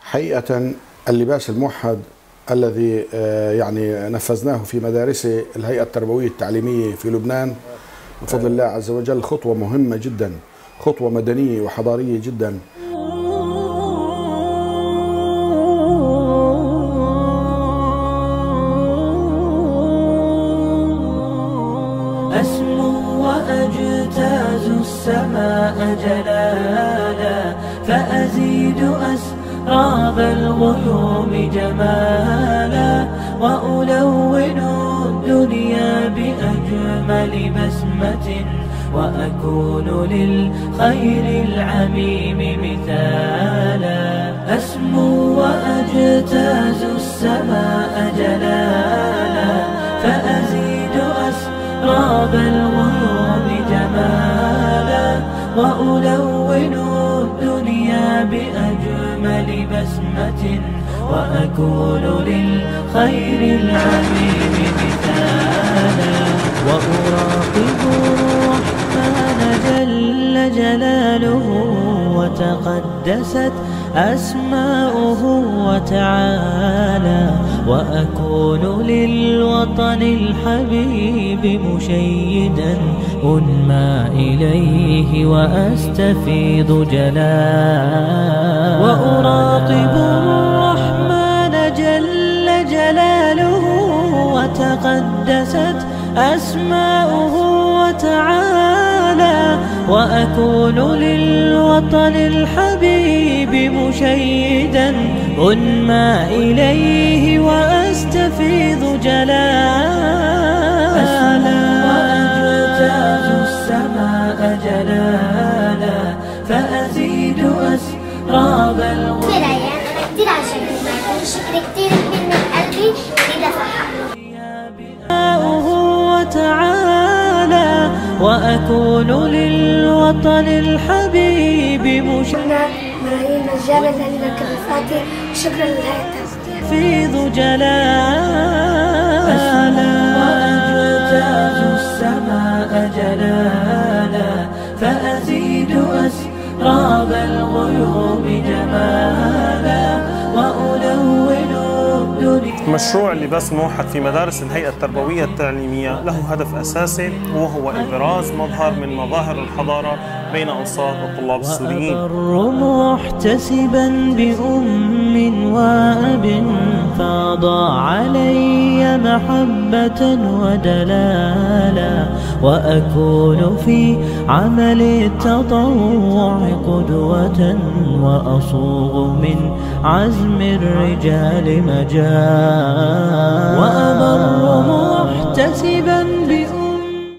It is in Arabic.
حقيقة اللباس الموحد الذي آه، يعني نفذناه في مدارس الهيئة التربوية التعليمية في لبنان. بفضل الله عز وجل خطوة مهمة جدا خطوة مدنية وحضارية جدا. السماء جلالا فأزيد أسراب الغيوم جمالا وألون الدنيا بأجمل بسمة وأكون للخير العميم مثالا. أسمو وأجتاز السماء جلالا فأزيد أسراب الغيوم جمالا. وألون الدنيا بأجمل بسمة وأكون للخير العميم مثالا وأراقب الرحمن جل جلاله وتقدست أسماؤه وتعالى. وأكون للوطن الحبيب مشيدا أنمى إليه وأستفيض جلالا وأراقب الرحمن جل جلاله وتقدست أسماؤه وتعالى. وأكون للوطن الحبيب مشيدا أنمى إليه وأستفيض جلالا. وأجتاز السماء جلالا. فأزيد أسراب كتير من قلبي. وتعالى. وأكون للوطن الحبيب مشيدا ملايين الجامعة اللي الفاتي وشكرا للهيئة جلالا. وأجتاز السماء جلالا. فأزيد أسراب الغيوم جمالا. مشروع اللباس الموحد في مدارس الهيئة التربوية التعليمية له هدف أساسي وهو إبراز مظهر من مظاهر الحضارة بين أوساط الطلاب السوريين. محتسبا بأم وأب فاض علي محبة ودلالا وأكون في عمل التطوع قدوة وأصوغ من عزم الرجال مجال وأبر محتسبا